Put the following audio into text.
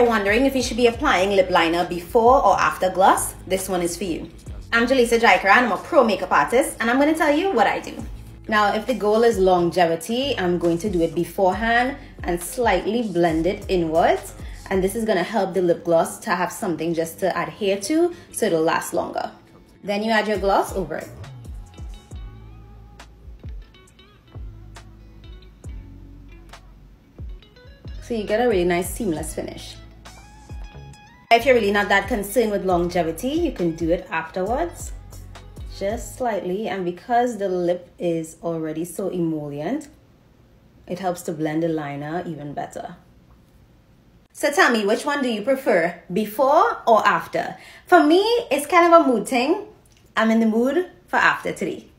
Wondering if you should be applying lip liner before or after gloss? This one is for you. I'm Jaleesa Jaikaran, I'm a pro makeup artist, and I'm going to tell you what I do. Now, if the goal is longevity, I'm going to do it beforehand and slightly blend it inwards. And this is going to help the lip gloss to have something just to adhere to so it'll last longer. Then you add your gloss over it. So you get a really nice seamless finish. If you're really not that concerned with longevity, you can do it afterwards, just slightly. And because the lip is already so emollient, it helps to blend the liner even better. So tell me, which one do you prefer, before or after? For me, it's kind of a mood thing. I'm in the mood for after today.